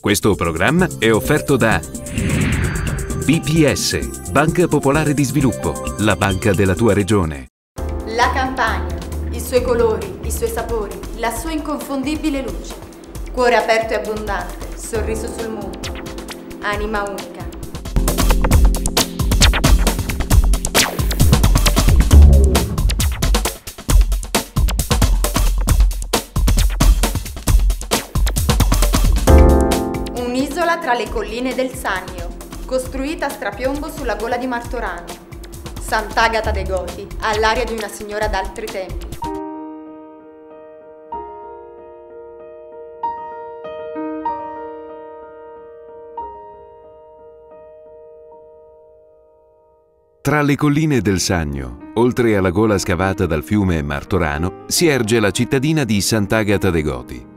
Questo programma è offerto da BPS, Banca Popolare di Sviluppo, la banca della tua regione. La Campania, i suoi colori, i suoi sapori, la sua inconfondibile luce. Cuore aperto e abbondante, sorriso sul mondo, anima unica. Un'isola tra le colline del Sannio, costruita a strapiombo sulla gola di Martorano. Sant'Agata dei Goti, all'aria di una signora d'altri tempi. Tra le colline del Sannio, oltre alla gola scavata dal fiume Martorano, si erge la cittadina di Sant'Agata dei Goti.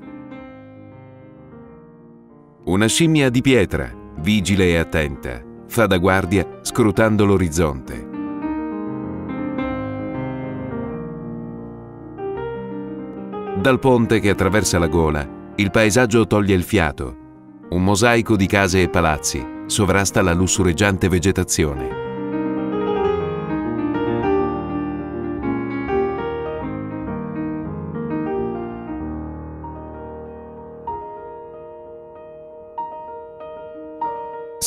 Una scimmia di pietra, vigile e attenta, fa da guardia scrutando l'orizzonte. Dal ponte che attraversa la gola, il paesaggio toglie il fiato. Un mosaico di case e palazzi sovrasta la lussureggiante vegetazione.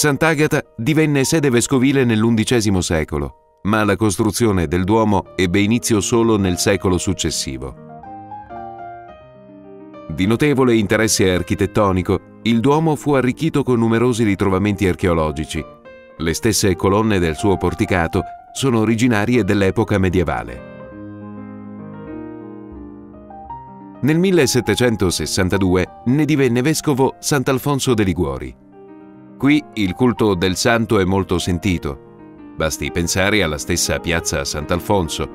Sant'Agata divenne sede vescovile nell'undicesimo secolo, ma la costruzione del Duomo ebbe inizio solo nel secolo successivo. Di notevole interesse architettonico, il Duomo fu arricchito con numerosi ritrovamenti archeologici. Le stesse colonne del suo porticato sono originarie dell'epoca medievale. Nel 1762 ne divenne vescovo Sant'Alfonso de Liguori. Qui il culto del santo è molto sentito. Basti pensare alla stessa piazza Sant'Alfonso,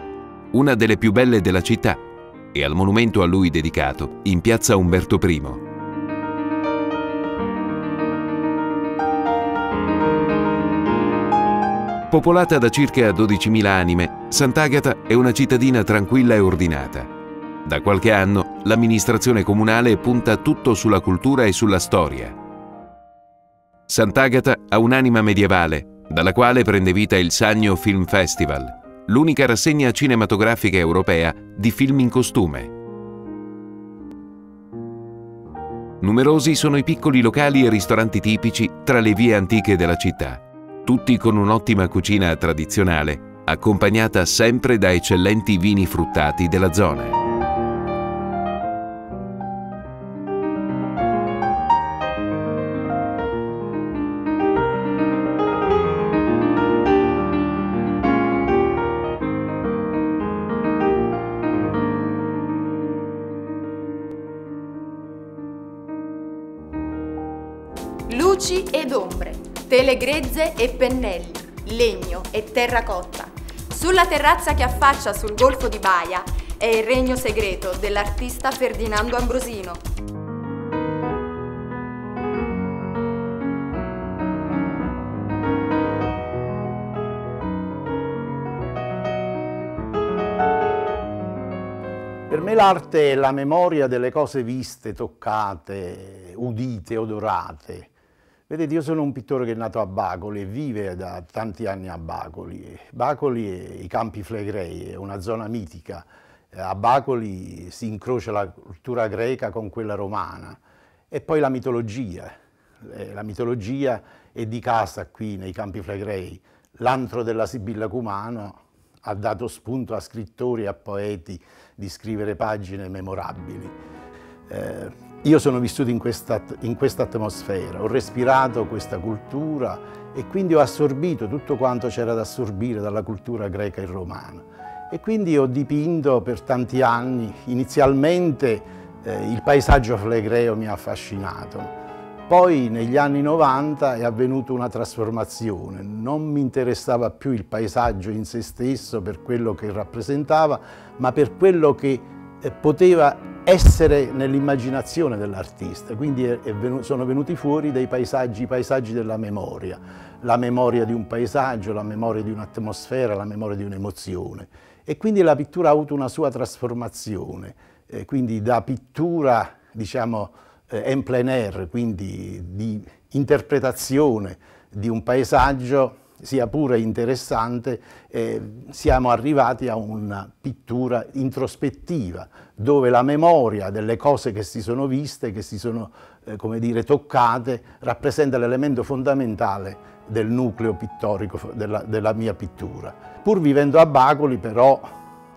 una delle più belle della città, e al monumento a lui dedicato in piazza Umberto I. Popolata da circa 12.000 anime, Sant'Agata è una cittadina tranquilla e ordinata. Da qualche anno l'amministrazione comunale punta tutto sulla cultura e sulla storia. Sant'Agata ha un'anima medievale, dalla quale prende vita il Sagno Film Festival, l'unica rassegna cinematografica europea di film in costume. Numerosi sono i piccoli locali e ristoranti tipici tra le vie antiche della città, tutti con un'ottima cucina tradizionale, accompagnata sempre da eccellenti vini fruttati della zona. Luci ed ombre, tele grezze e pennelli, legno e terracotta. Sulla terrazza che affaccia sul golfo di Baia è il regno segreto dell'artista Ferdinando Ambrosino. Per me l'arte è la memoria delle cose viste, toccate, udite, odorate. Vedete, io sono un pittore che è nato a Bacoli e vive da tanti anni a Bacoli. Bacoli e i Campi Flegrei, è una zona mitica. A Bacoli si incrocia la cultura greca con quella romana e poi la mitologia. Eh, la mitologia è di casa qui nei Campi Flegrei. L'antro della Sibilla Cumano ha dato spunto a scrittori e a poeti di scrivere pagine memorabili. Eh, io sono vissuto in questa, in questa atmosfera, ho respirato questa cultura e quindi ho assorbito tutto quanto c'era da assorbire dalla cultura greca e romana. E quindi ho dipinto per tanti anni, inizialmente eh, il paesaggio flegreo mi ha affascinato, poi negli anni 90 è avvenuta una trasformazione, non mi interessava più il paesaggio in se stesso per quello che rappresentava, ma per quello che poteva essere nell'immaginazione dell'artista. Quindi venuto, sono venuti fuori dei paesaggi, i paesaggi della memoria, la memoria di un paesaggio, la memoria di un'atmosfera, la memoria di un'emozione. E quindi la pittura ha avuto una sua trasformazione, eh, quindi da pittura, diciamo, eh, en plein air, quindi di interpretazione di un paesaggio sia pure interessante, eh, siamo arrivati a una pittura introspettiva, dove la memoria delle cose che si sono viste, che si sono, eh, come dire, toccate, rappresenta l'elemento fondamentale del nucleo pittorico della, della mia pittura. Pur vivendo a Bacoli, però,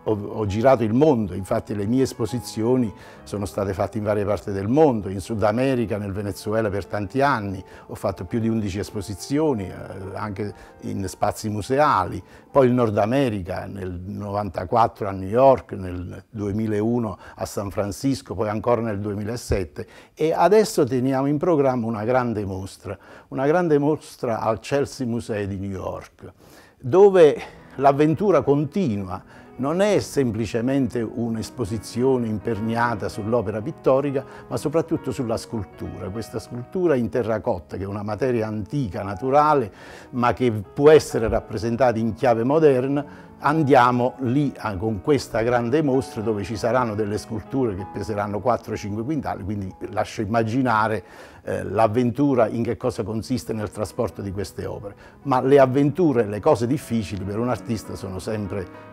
ho, ho, girato il mondo, infatti le mie esposizioni sono state fatte in varie parti del mondo, in Sud America, nel Venezuela per tanti anni, ho fatto più di 11 esposizioni eh, anche in spazi museali, poi il Nord America nel 94 a New York, nel 2001 a San Francisco, poi ancora nel 2007 e adesso teniamo in programma una grande mostra, una grande mostra al Chelsea Museum di New York, dove l'avventura continua non è semplicemente un'esposizione imperniata sull'opera pittorica, ma soprattutto sulla scultura. Questa scultura in terracotta, che è una materia antica, naturale, ma che può essere rappresentata in chiave moderna, andiamo lì ah, con questa grande mostra dove ci saranno delle sculture che peseranno 4-5 quintali, quindi lascio immaginare eh, l'avventura in che cosa consiste nel trasporto di queste opere. Ma le avventure, le cose difficili per un artista sono sempre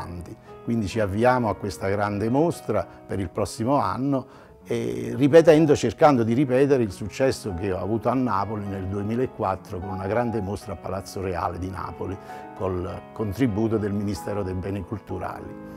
stimolanti. Quindi ci avviamo a questa grande mostra per il prossimo anno e ripetendo, cercando di ripetere il successo che ho avuto a Napoli nel 2004 con una grande mostra a Palazzo Reale di Napoli col contributo del Ministero dei Beni Culturali.